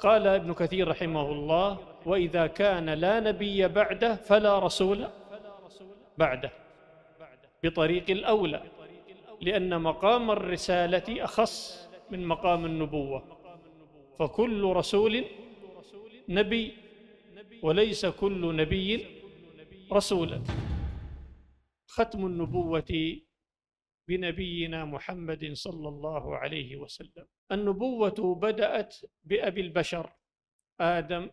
قال ابن كثير رحمه الله وإذا كان لا نبي بعده فلا رسول بعده بطريق الأولى لأن مقام الرسالة أخص من مقام النبوة فكل رسول نبي وليس كل نبي رسولا. ختم النبوة بنبينا محمد صلى الله عليه وسلم. النبوة بدأت بأبي البشر آدم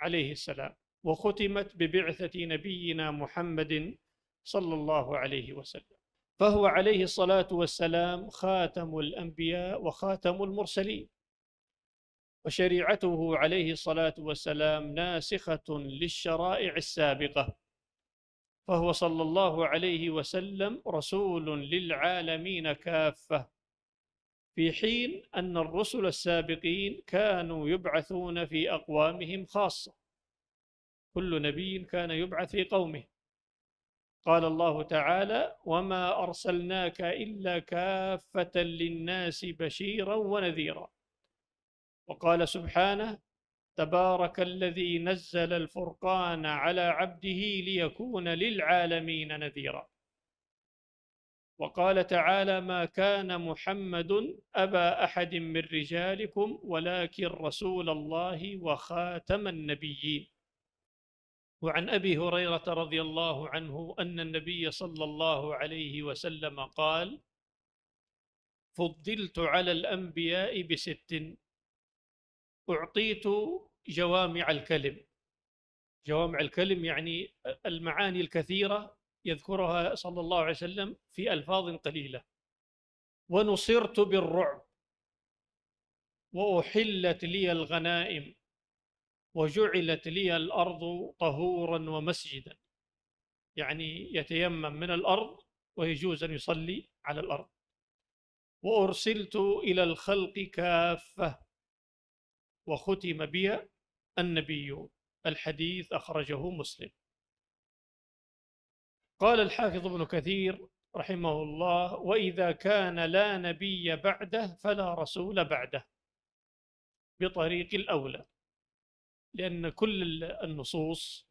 عليه السلام وختمت ببعثة نبينا محمد صلى الله عليه وسلم. فهو عليه الصلاة والسلام خاتم الأنبياء وخاتم المرسلين. وشريعته عليه الصلاة والسلام ناسخة للشرائع السابقة. فهو صلى الله عليه وسلم رسول للعالمين كافة في حين أن الرسل السابقين كانوا يبعثون في أقوامهم خاصة. كل نبي كان يبعث في قومه. قال الله تعالى وما أرسلناك إلا كافة للناس بشيرا ونذيرا. وقال سبحانه تبارك الذي نزل الفرقان على عبده ليكون للعالمين نذيرا. وقال تعالى ما كان محمد أبا أحد من رجالكم ولكن رسول الله وخاتم النبيين. وعن أبي هريرة رضي الله عنه أن النبي صلى الله عليه وسلم قال فضلت على الأنبياء بست أعطيت جوامع الكلم. جوامع الكلم يعني المعاني الكثيرة يذكرها صلى الله عليه وسلم في ألفاظ قليلة. ونصرت بالرعب. وأحلت لي الغنائم. وجعلت لي الأرض طهورا ومسجدا. يعني يتيمم من الأرض ويجوز أن يصلي على الأرض. وأرسلت إلى الخلق كافة. وختم بي النبيون الحديث أخرجه مسلم. قال الحافظ ابن كثير رحمه الله وإذا كان لا نبي بعده فلا رسول بعده. بطريق الأولى. لأن كل النصوص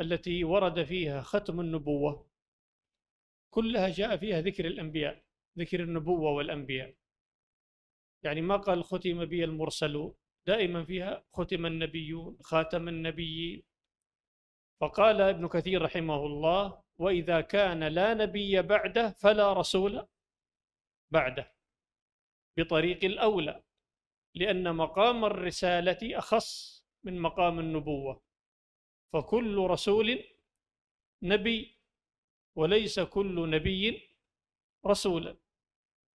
التي ورد فيها ختم النبوة كلها جاء فيها ذكر الأنبياء ذكر النبوة والأنبياء. يعني ما قال ختم بي المرسلون. دائما فيها ختم النبيون خاتم النبيين. فقال ابن كثير رحمه الله وإذا كان لا نبي بعده فلا رسول بعده. بطريق الأولى لأن مقام الرسالة أخص من مقام النبوة. فكل رسول نبي وليس كل نبي رسولا.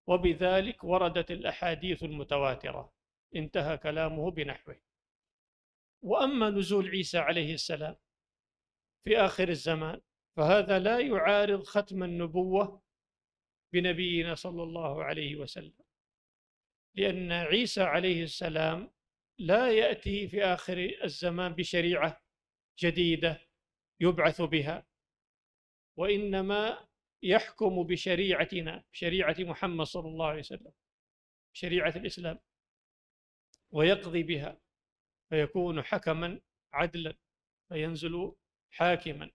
وبذلك وردت الأحاديث المتواترة. انتهى كلامه بنحوه. وأما نزول عيسى عليه السلام في آخر الزمان فهذا لا يعارض ختم النبوة بنبينا صلى الله عليه وسلم. لأن عيسى عليه السلام لا يأتي في آخر الزمان بشريعة جديدة يبعث بها وإنما يحكم بشريعتنا شريعة محمد صلى الله عليه وسلم شريعة الإسلام. ويقضي بها فيكون حكما عدلا فينزل حاكما.